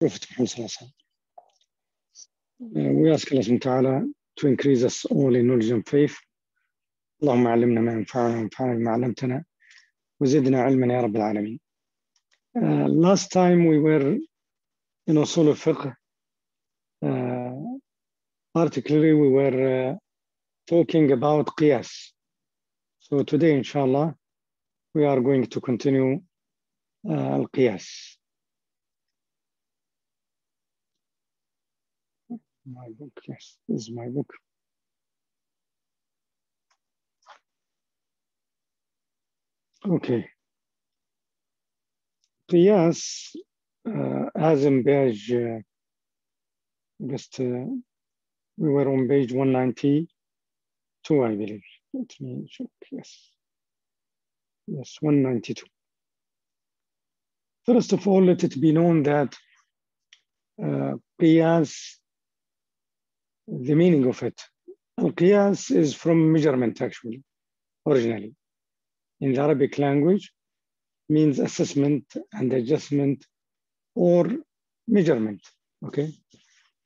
Prophet Muhammad sallallahu alaihi wasallam. We ask Allah subhanahu wa ta'ala to increase us all in knowledge and faith. اللهم علمنا ما ينفعنا وانفعنا بما علمتنا وزدنا علما يا رب العالمين. Uh, last time we were in Usul al-Fiqh, uh, particularly we were uh, talking about Qiyas. So today, inshallah, we are going to continue uh, Al-Qiyas. My book, yes, this is my book. Okay. Qiyas, uh, as in page, uh, just, uh, we were on page 192, I believe. Let me check, yes. Yes, 192. First of all, let it be known that uh, Qiyas, the meaning of it, Al-Qiyas is from measurement actually, originally. In the Arabic language, means assessment and adjustment or measurement, okay?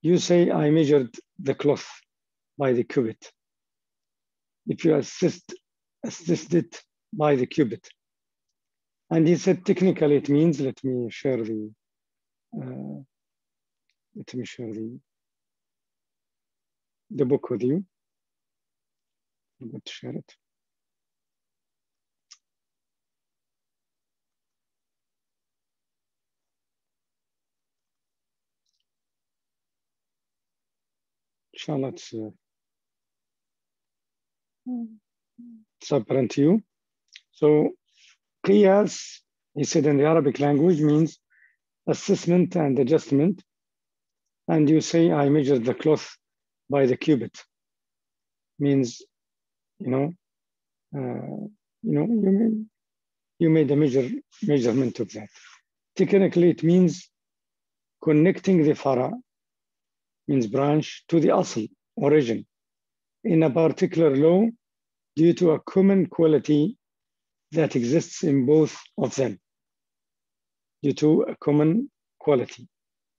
You say, I measured the cloth by the cubit. If you assist, assist it by the cubit. And he said, technically it means, let me share the, uh, let me share the, the book with you. I'm going to share it. Inshallah, it's, uh, it's apparent to you. So, qiyas, he said in the Arabic language, means assessment and adjustment. And you say, I measured the cloth by the cubit. Means, you know, uh, you know, you made, you made a measure, measurement of that. Technically, it means connecting the fara, means branch, to the asl, origin, in a particular law due to a common quality that exists in both of them due to a common quality.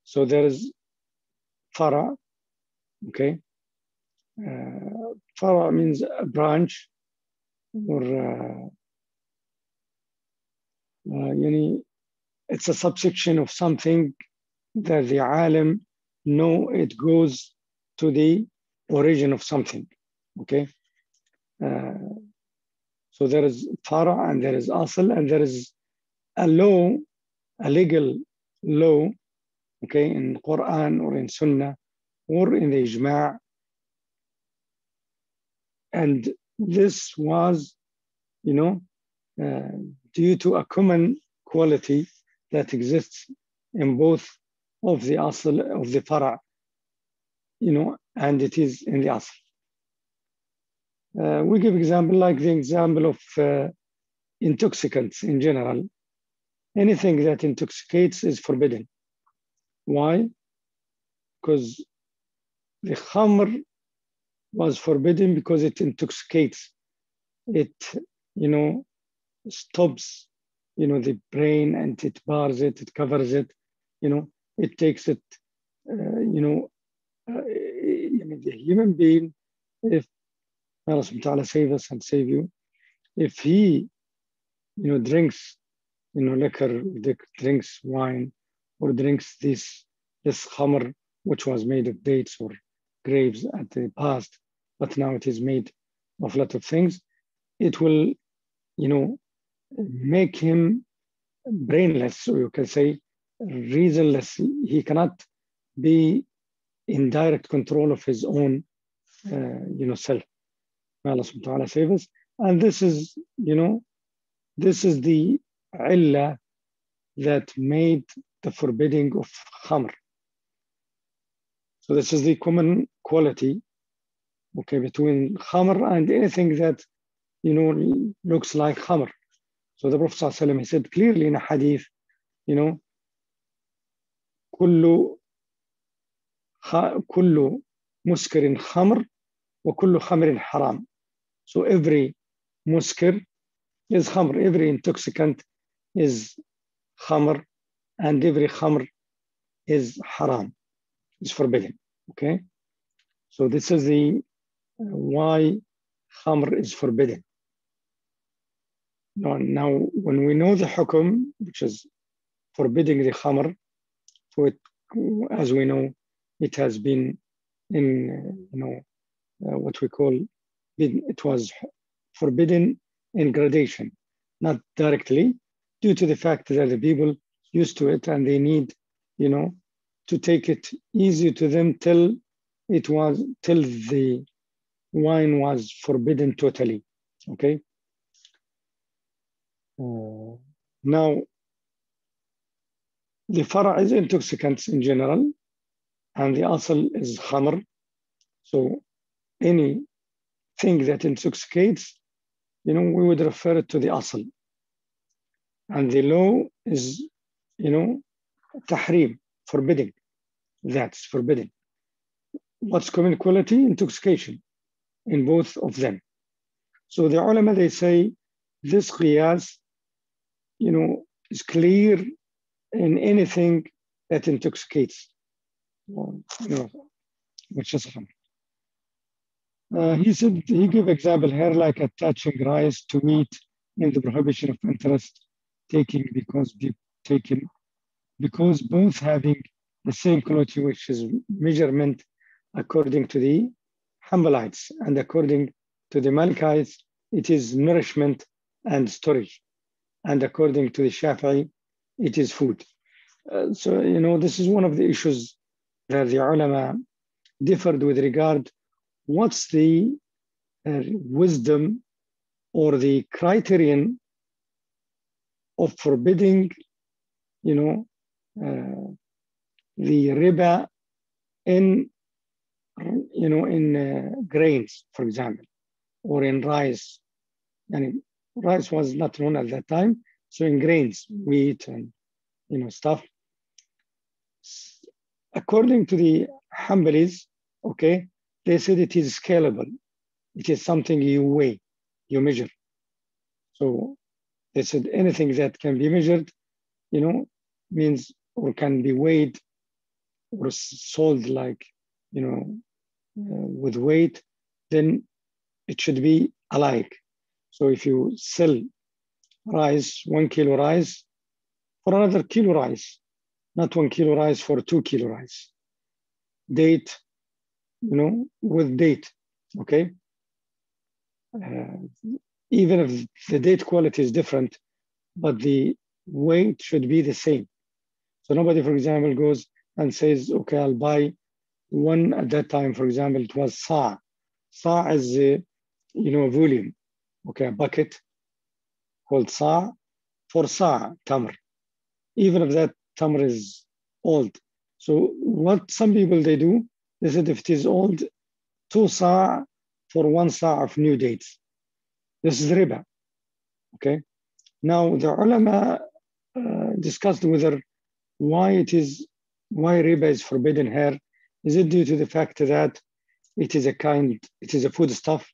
So there is fara, okay? Uh, fara means a branch or uh, uh, it's a subsection of something that the alim know it goes to the origin of something, okay? Uh, so there is fara and there is asl and there is a law, a legal law, okay, in Quran or in Sunnah or in the Ijma' and this was, you know, uh, due to a common quality that exists in both of the asl of the fara, you know, and it is in the asl. Uh, we give example like the example of uh, intoxicants in general. Anything that intoxicates is forbidden. Why? Because the khamr was forbidden because it intoxicates. It, you know, stops, you know, the brain and it bars it, it covers it, you know, it takes it, uh, you know, uh, I mean, the human being, if Allah subhanahu wa ta'ala save us and save you, if he, you know, drinks, you know, liquor, drinks wine, or drinks this, this khamr, which was made of dates or grapes at the past, but now it is made of a lot of things, it will, you know, make him brainless, or you can say reasonless. He cannot be in direct control of his own, uh, you know, self. Allah subhanahu wa ta'ala save us. And this is, you know, this is the illah that made the forbidding of khamr. So this is the common quality, okay, between khamr and anything that, you know, looks like khamr. So the Prophet ﷺ, he said clearly in a hadith, you know, كل كل مسكر خمر وكل خمر حرام. So every muskir is khamr, every intoxicant is khamr, and every khamr is haram, is forbidden. Okay, so this is the uh, why khamr is forbidden. Now, now, when we know the hukum, which is forbidding the khamr, so it, as we know, it has been in, you know, uh, what we call, it was forbidden in gradation, not directly, due to the fact that the people used to it and they need, you know, to take it easy to them till it was, till the wine was forbidden totally, okay? Uh, now, the fara is intoxicants in general, and the asal is khamr. So anything that intoxicates, you know, we would refer it to the asal. And the law is, you know, tahrim, forbidding. That's forbidden. What's common quality? Intoxication in both of them. So the ulama, they say this qiyas, you know, is clear in anything that intoxicates, you know, which is khamr. Uh, he said he gave example here like attaching rice to meat in the prohibition of interest taking because be taken because both having the same quality which is measurement according to the Hanbalites and according to the Malikites it is nourishment and storage and according to the Shafi'i it is food. Uh, so, you know, this is one of the issues that the ulama differed with regard what's the uh, wisdom or the criterion of forbidding, you know, uh, the riba in, you know, in uh, grains, for example, or in rice. And rice was not known at that time. So in grains, wheat and, you know, stuff. According to the Hanbalis, okay, they said it is scalable. It is something you weigh, you measure. So they said anything that can be measured, you know, means or can be weighed or sold like, you know, uh, with weight, then it should be alike. So if you sell rice, one kilo rice for another kilo rice, not one kilo rice for two kilo rice. Date, you know, with date, okay? Uh, even if the date quality is different, but the weight should be the same. So nobody, for example, goes and says, okay, I'll buy one at that time, for example, it was sa. Sa is, a, you know, volume, okay, a bucket called sa for sa, tamr. Even if that tamr is old. So what some people they do, they said if it is old, two sa for one sa of new dates. This is riba. Okay. Now the ulama uh, discussed whether why it is why riba is forbidden here. Is it due to the fact that it is a kind, it is a foodstuff,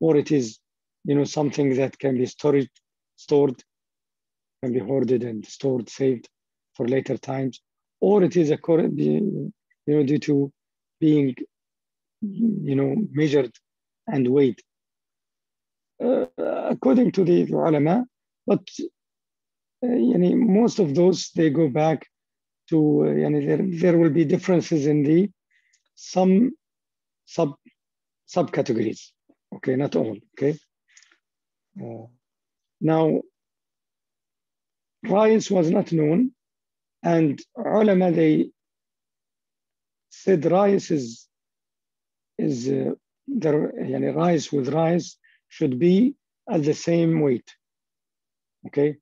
or it is, you know, something that can be stored, stored, can be hoarded and stored, saved for later times, or it is a, you know, due to being, you know, measured and weighed. Uh, according to the ulama, but uh, most of those, they go back to, uh, there, there will be differences in the some sub subcategories, okay, not all, okay? Uh, now, rice was not known, and ulama, they said rice is, is uh, the, yani rice with rice should be at the same weight. Okay,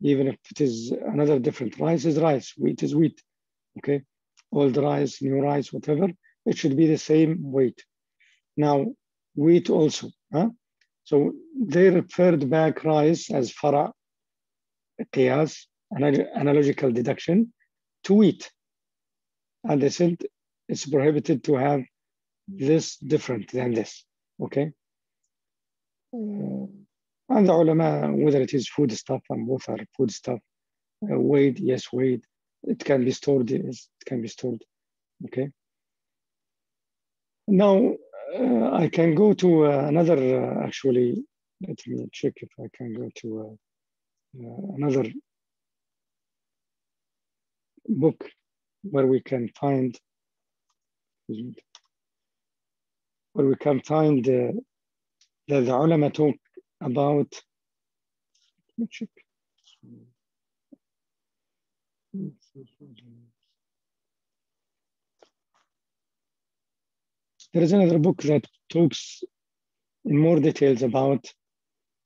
even if it is another different rice is rice, wheat is wheat. Okay, old rice, new rice, whatever, it should be the same weight. Now, wheat also. Huh? So they referred back rice as fara, qiyas, analogical deduction, to wheat. And they said it's prohibited to have this different than this. Okay. Uh, and the ulama, whether it is food stuff and both are food stuff, uh, weighed, yes, weighed, it can be stored, it can be stored, okay? Now, uh, I can go to uh, another, uh, actually, let me check if I can go to uh, uh, another book where we can find, where we can find uh, that the ulama talk about. There is another book that talks in more details about,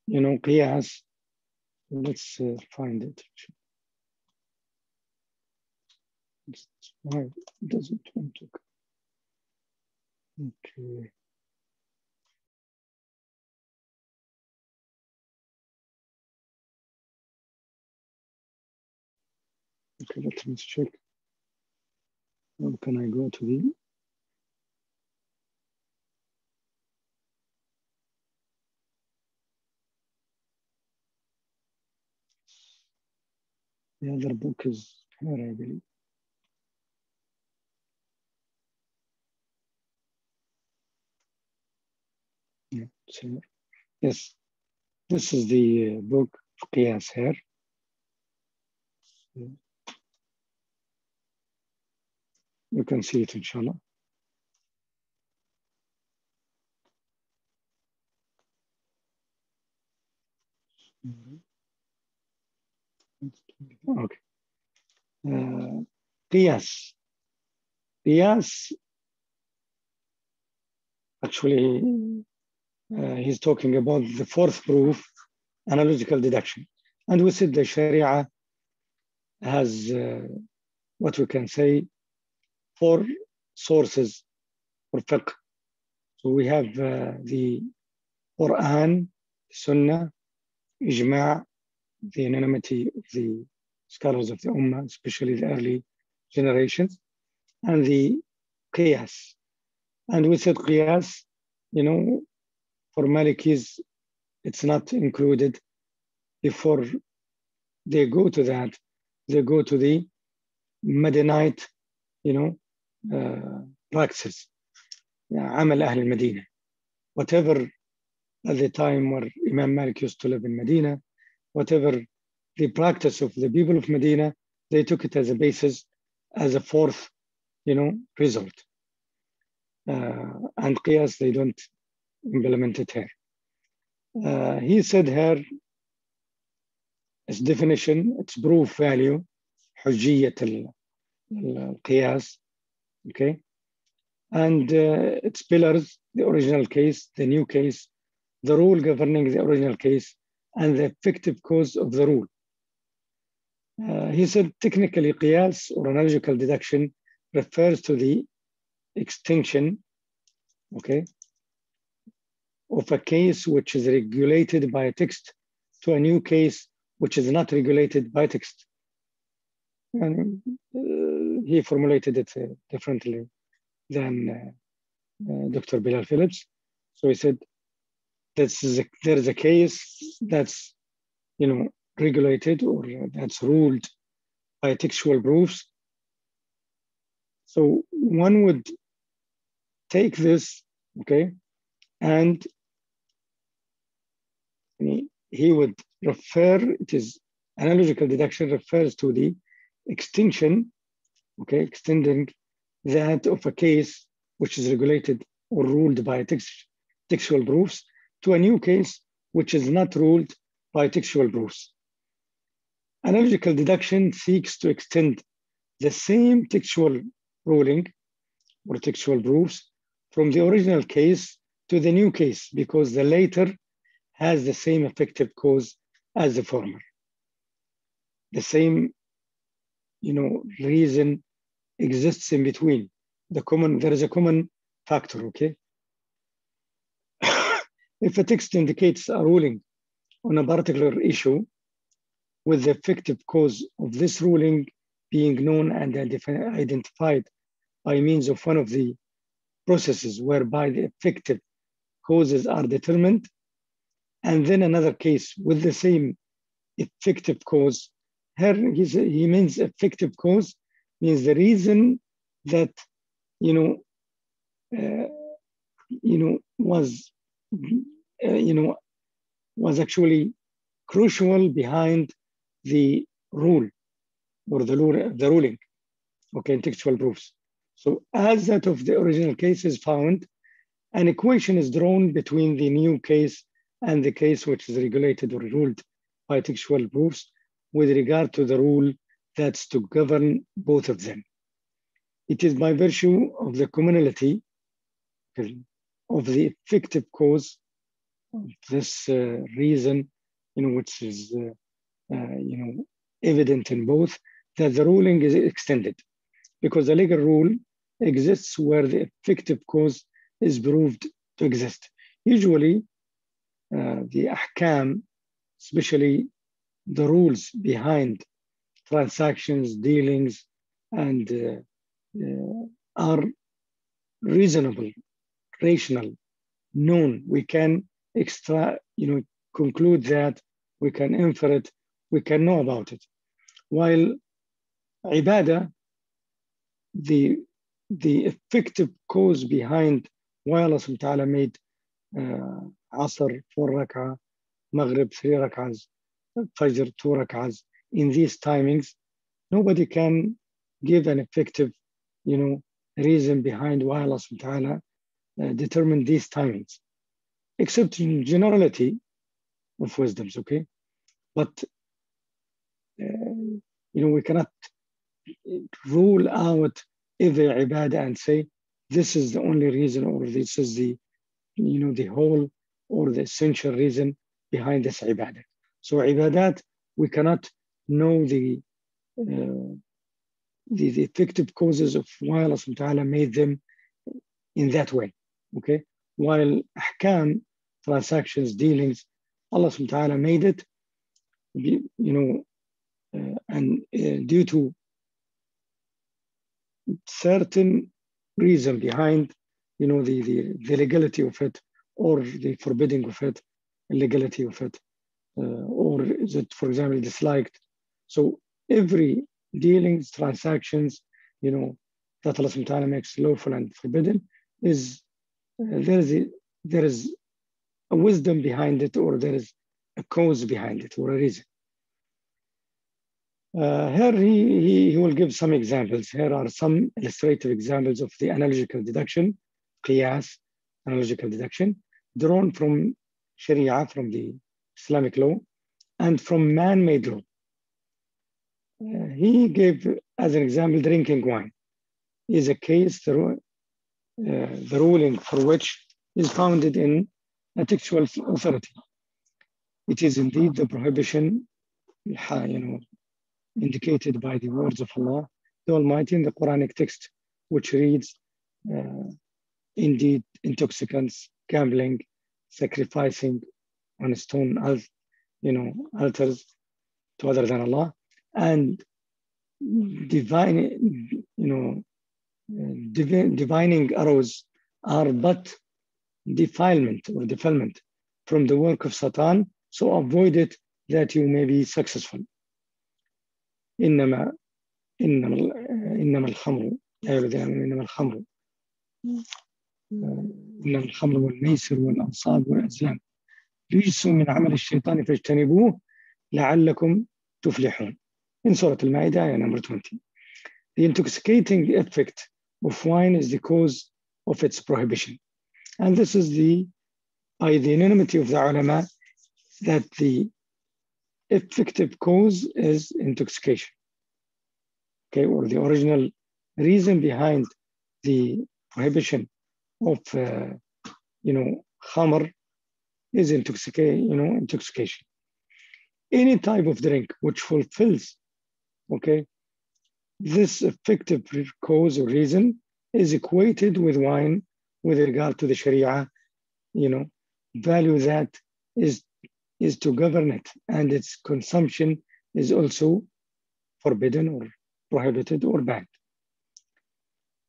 you know, qiyas. Let's uh, find it. Why does it want to? Okay. Okay, let me check. How can I go to the The other book is here, I believe. Yes, this is the uh, book of Qiyas here. You can see it, inshallah. Okay. Uh, qiyas. Qiyas, actually, uh, he's talking about the fourth proof, analogical deduction. And we said the Sharia has uh, what we can say four sources for fiqh. So we have uh, the Quran, Sunnah, Ijma', the unanimity of the scholars of the Ummah, especially the early generations, and the Qiyas. And we said Qiyas, you know, for Malikis, it's not included before they go to that they go to the Medinite, you know, practices, عمل أهل المدينة. Whatever at the time where Imam Malik used to live in Medina, whatever the practice of the people of Medina, they took it as a basis, as a fourth, you know, result. Uh, and Qiyas, they don't implement it here. Uh, he said here, its definition, its proof value, حجية القياس, okay? And uh, its pillars, the original case, the new case, the rule governing the original case, and the effective cause of the rule. Uh, he said technically qiyas or analogical deduction refers to the extinction, okay, of a case which is regulated by a text to a new case which is not regulated by text. And uh, he formulated it uh, differently than uh, uh Dr. Bilal Phillips. So he said, that's a, there's a case that's, you know, regulated or that's ruled by textual proofs. So one would take this, okay, and he would refer, it is analogical deduction refers to the extinction, okay, extending that of a case which is regulated or ruled by text, textual proofs to a new case which is not ruled by textual proofs. Analogical deduction seeks to extend the same textual ruling or textual proofs from the original case to the new case because the later has the same effective cause as the former. The same, you know, reason exists in between. The common, there is a common factor, okay? if a text indicates a ruling on a particular issue with the effective cause of this ruling being known and identified by means of one of the processes whereby the effective causes are determined, and then another case with the same effective cause here he means effective cause means the reason that you know uh, you know was uh, you know was actually crucial behind the rule or the, the ruling okay textual proofs. So as that of the original case is found an equation is drawn between the new case and the case which is regulated or ruled by textual proofs with regard to the rule that's to govern both of them. It is by virtue of the commonality of the effective cause of this uh, reason, you know, which is, uh, uh, you know, evident in both, that the ruling is extended because the legal rule exists where the effective cause is proved to exist. Usually, uh, the ahkam, especially the rules behind transactions, dealings, and uh, uh, are reasonable, rational, known. We can extra, you know, conclude that, we can infer it, we can know about it. While ibadah, the, the effective cause behind why Allah subhanahu wa ta'ala made uh, Asr four rak'ah, Maghrib three rak'ahs, Fajr two rak'ahs in these timings, nobody can give an effective, you know, reason behind why Allah subhanahu wa ta'ala uh, determined these timings, except in generality of wisdoms, okay? But, uh, you know, we cannot rule out every ibadah and say, this is the only reason or this is the you know the whole or the essential reason behind this ibadah so ibadat we cannot know the uh, the, the, effective causes of why Allah subhanahu wa ta'ala made them in that way okay while ahkam transactions dealings Allah subhanahu wa ta'ala made it you know uh, and uh, due to certain reason behind, you know, the, the, the legality of it or the forbidding of it, legality of it, uh, or is it, for example, disliked. So every dealings, transactions, you know, that Allah subhanahu wa ta'ala makes lawful and forbidden is, uh, there, is a, there is a wisdom behind it or there is a cause behind it or a reason. Uh, here he, he, he, will give some examples. Here are some illustrative examples of the analogical deduction, qiyas, analogical deduction, drawn from Sharia, from the Islamic law, and from man-made law. Uh, he gave, as an example, drinking wine is a case, the, uh, the ruling for which is founded in a textual authority. It is indeed the prohibition, you know, indicated by the words of Allah, the Almighty in the Quranic text, which reads, uh, indeed, intoxicants, gambling, sacrificing on stone, you know, altars to other than Allah, and divine, you know, divine, divining arrows are but defilement or defilement from the work of Satan. So avoid it that you may be successful. إنما إنما إنما الخمر أيها الذين آمنوا إنما الخمر إنما الخمر والميسر والأنصاب والأزلام رجس من عمل الشيطان فاجتنبوه لعلكم تفلحون in Surah Al-Ma'idah, ayah number 20. The intoxicating effect of wine is the cause of its prohibition. And this is the, by the unanimity of the ulama, that the effective cause is intoxication. Okay, or the original reason behind the prohibition of, uh, you know, khamr is intoxication, you know, intoxication. Any type of drink which fulfills, okay, this effective cause or reason is equated with wine with regard to the Sharia, you know, value that is is to govern it, and its consumption is also forbidden or prohibited or banned.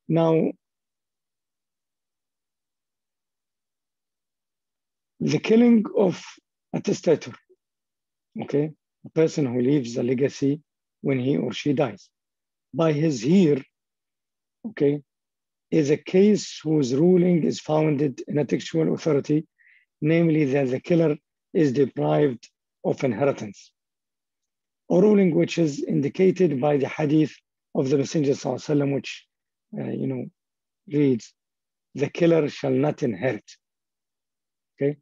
Now, the killing of a testator, okay, a person who leaves a legacy when he or she dies. By his here, okay, is a case whose ruling is founded in a textual authority, namely that the killer is deprived of inheritance. A ruling which is indicated by the hadith of the Messenger وسلم, which, uh, you know, reads, the killer shall not inherit. Okay.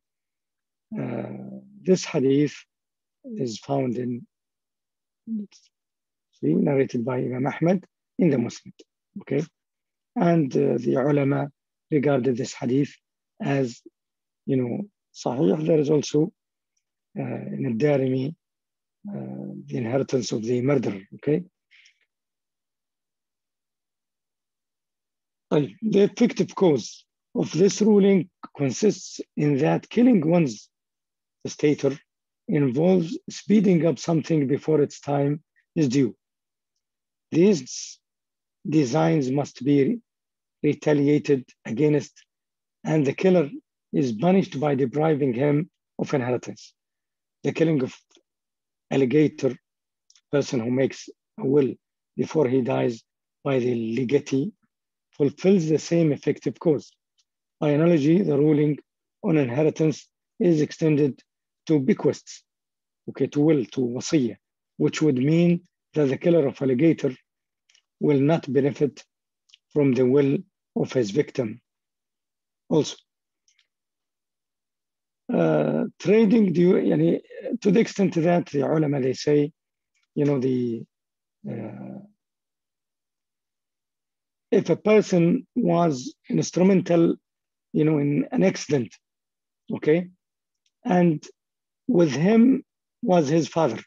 Uh, this hadith is found in, see, narrated by Imam Ahmad in the Musnad. Okay. And uh, the ulama regarded this hadith as, you know, sahih. There is also uh, in al-Darimi, uh, the inheritance of the murderer, okay? The effective cause of this ruling consists in that killing one's testator involves speeding up something before its time is due. These designs must be retaliated against, and the killer is punished by depriving him of inheritance. The killing of a legator, person who makes a will before he dies by the legatee, fulfills the same effective cause. By analogy, the ruling on inheritance is extended to bequests, okay, to will, to wasiyah, which would mean that the killer of a legator will not benefit from the will of his victim. Also, uh, trading, you, to the extent that the ulama, they say, you know, the uh, if a person was instrumental, you know, in an accident, okay, and with him was his father,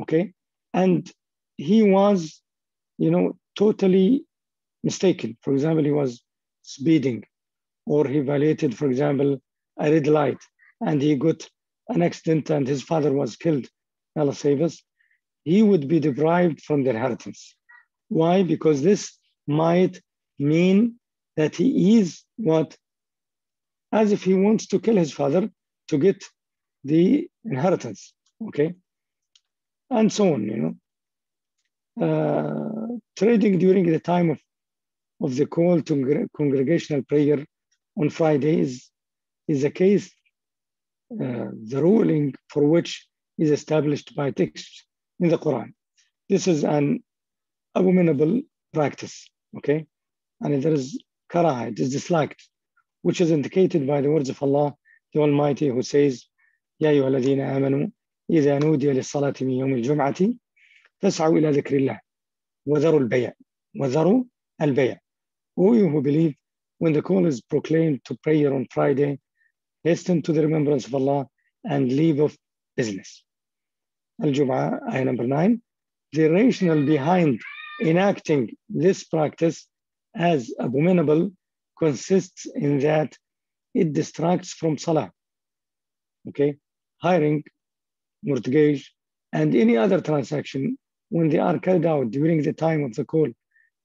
okay, and he was, you know, totally mistaken. For example, he was speeding, or he violated, for example, a red light, and he got an accident and his father was killed. Allah save us. He would be deprived from the inheritance. Why? Because this might mean that he is what? As if he wants to kill his father to get the inheritance, okay? And so on, you know. Uh, trading during the time of, of the call to congregational prayer on Friday is, is a case, uh, the ruling for which is established by text in the Quran. This is an abominable practice okay? And there is karah, it is disliked, which is indicated by the words of Allah, the Almighty, who says, يا أيها الذين آمنوا إذا نودي للصلاة من يوم الجمعة فاسعوا إلى ذكر الله وذروا البيع وذروا البيع O you who believe, when the call is proclaimed to prayer on Friday, hasten to the remembrance of Allah and leave off business. Al-Jum'ah, ayah number nine. The rationale behind enacting this practice as abominable consists in that it distracts from salah, okay? Hiring, mortgage, and any other transaction when they are carried out during the time of the call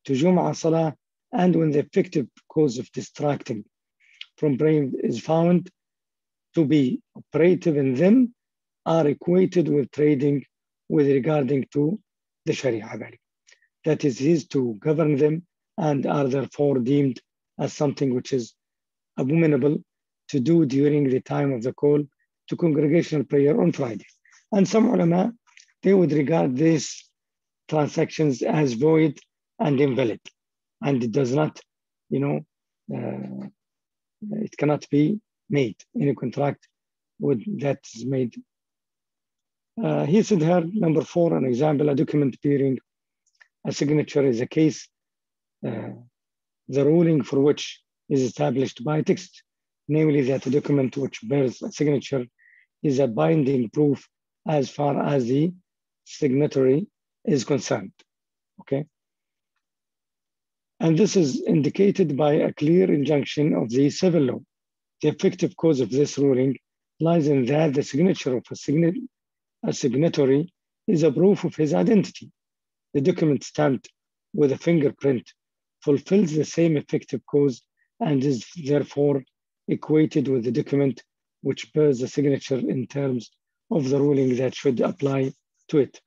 to Jum'ah Salah and when the effective cause of distracting from praying is found to be operative in them are equated with trading with regarding to the Sharia value that is his to govern them and are therefore deemed as something which is abominable to do during the time of the call to congregational prayer on Friday. And some ulama, they would regard these transactions as void and invalid. And it does not, you know, uh, it cannot be made. in a contract would that is made. Uh, he said here, number four, an example, a document bearing a signature is a case, uh, the ruling for which is established by text, namely that a document which bears a signature is a binding proof as far as the signatory is concerned, okay? And this is indicated by a clear injunction of the civil law. The effective cause of this ruling lies in that the signature of a, sign a signatory is a proof of his identity the document stamped with a fingerprint fulfills the same effective cause and is therefore equated with the document which bears the signature in terms of the ruling that should apply to it.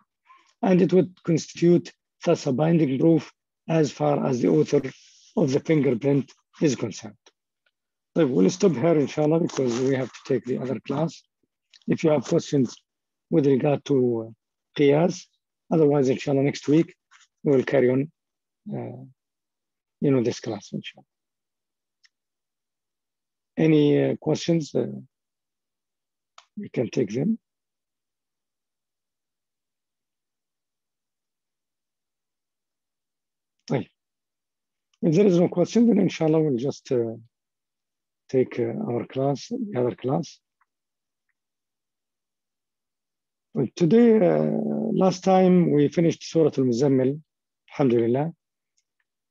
and it would constitute thus a binding proof as far as the author of the fingerprint is concerned. So we'll stop here, inshallah, because we have to take the other class. If you have questions with regard to qiyas, otherwise, inshallah, next week, we will carry on, uh, you know, this class, inshallah. Any uh, questions? Uh, we can take them. If there is no question, then inshallah we'll just uh, take uh, our class, the other class. Well, today, uh, last time we finished Surah Al-Muzammil, Alhamdulillah,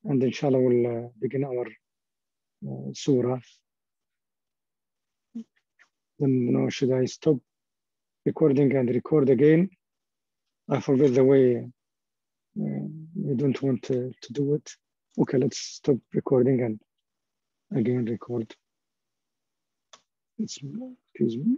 and inshallah we'll uh, begin our uh, surah. Then, you should I stop recording and record again? I forget the way uh, we don't want to, to do it. Okay, let's stop recording and again record. It's, excuse me.